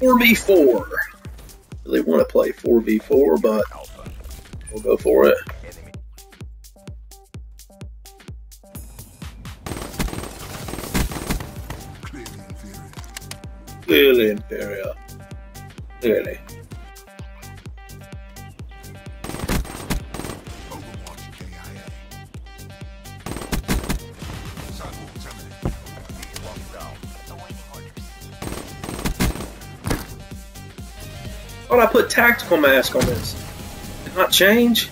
4v4. Really want to play 4v4, but we'll go for it. Clearly inferior. Clearly. Thought I put tactical mask on this. Did not change?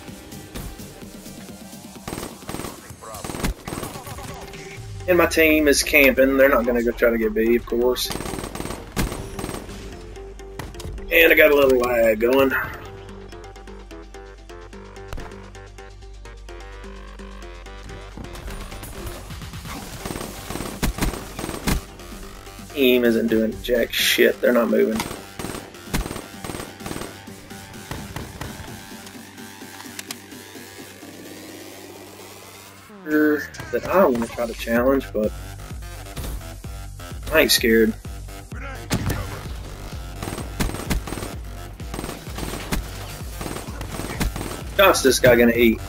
And my team is camping. They're not going to go try to get B, of course. And I got a little lag going. Team isn't doing jack shit. They're not moving. That I want to try to challenge, but I ain't scared. What's this guy gonna eat?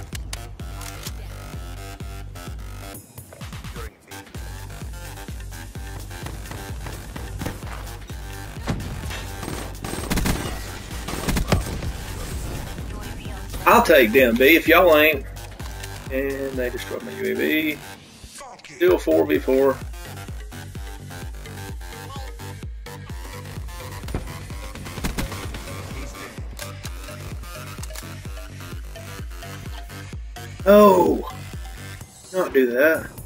I'll take them, B, if y'all ain't. And they destroyed my UAV. Still 4v4. Oh! Not do that.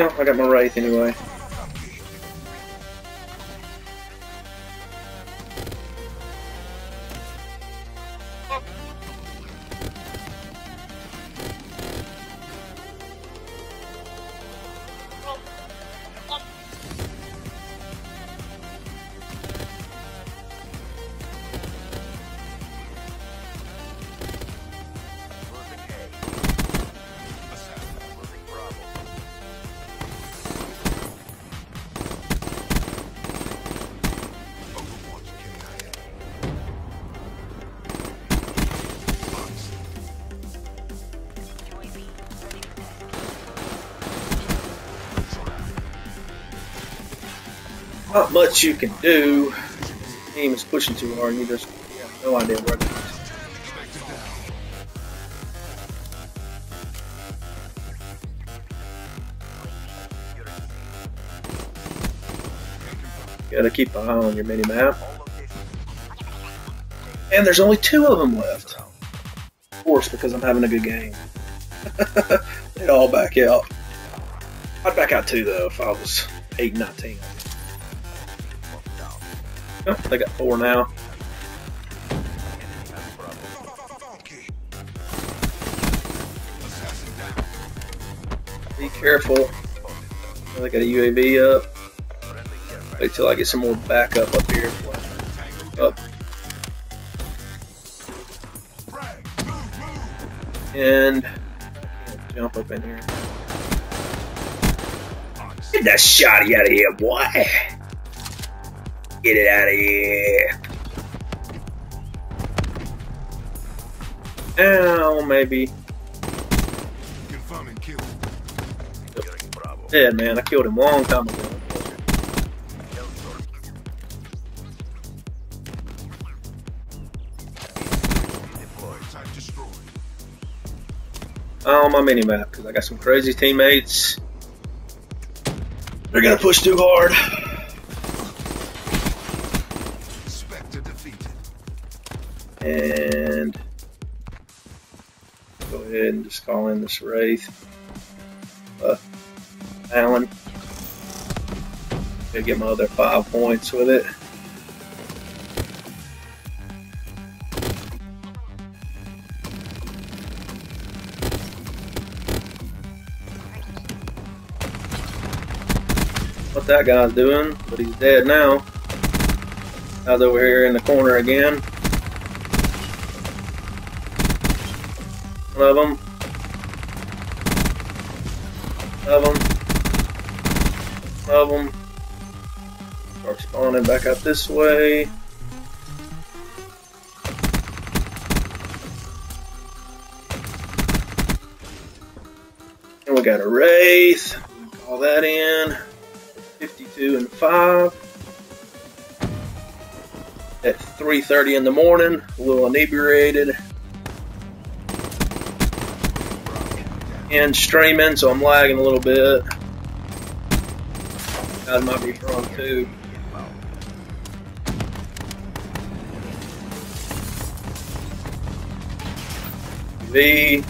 No, I got my Wraith anyway. Not much you can do. The Team is pushing too hard, you just have no idea where to Gotta keep an eye on your mini map. And there's only two of them left. Of course, because I'm having a good game. they all back out. I'd back out too, though, if I was 8 19. They got four now. Be careful. I got a UAV up. Wait till I get some more backup up here. Up. And jump up in here. Get that shotty out of here, boy. Get it out of here. Ow, maybe. Yeah, man, I killed him a long time ago. On oh, my mini map because I got some crazy teammates. They're gonna push too hard. And go ahead and just call in this Wraith. Uh, Alan. Gonna get my other five points with it. What that guy's doing, but he's dead now. Guy's over here in the corner again. Of. One of them. One of them. Start spawning back out this way. And we got a Wraith. Call that in. 52 and 5. At 3.30 in the morning, a little inebriated. And streaming, so I'm lagging a little bit. That might be wrong too. V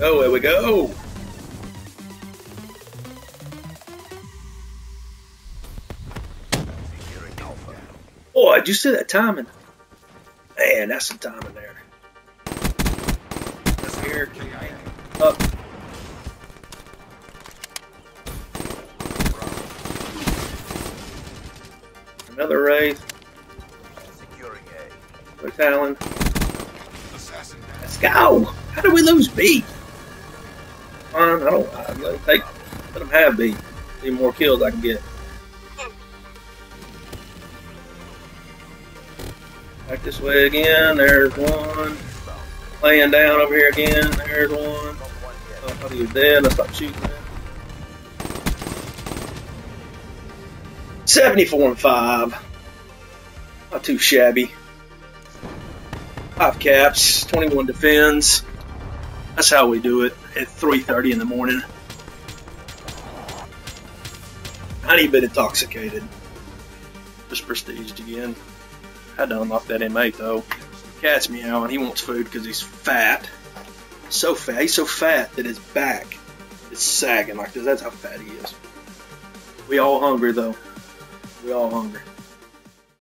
Oh, there we go. Boy, did you see that timing? Man, that's some timing there. That's here. Up. Another Wraith. With Talon. Let's go! How did we lose B? Fine, I don't. I let them take. Let them have B. See more kills I can get. Back this way again. There's one. Laying down over here again. There's one. Oh, I thought he was dead. Let's stop shooting him. 74 and 5. Not too shabby. 5 caps, 21 defends. That's how we do it at 3.30 in the morning. Tiny bit intoxicated. Just prestiged again. Had to unlock that inmate though. Cat's meowing. He wants food because he's fat. So fat. He's so fat that his back is sagging like this. That's how fat he is. We all hungry though. We all hungry.